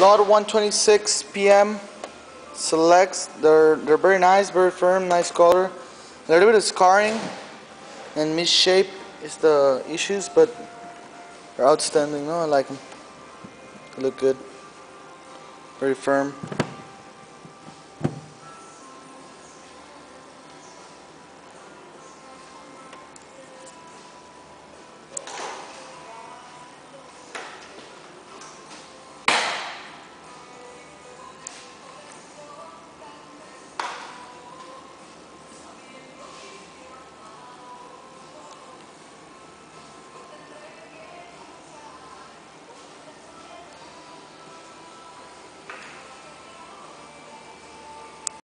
Lot 126 PM selects. They're they're very nice, very firm, nice color. A little bit of scarring and misshape is the issues, but they're outstanding. No, I like them. They look good. Very firm.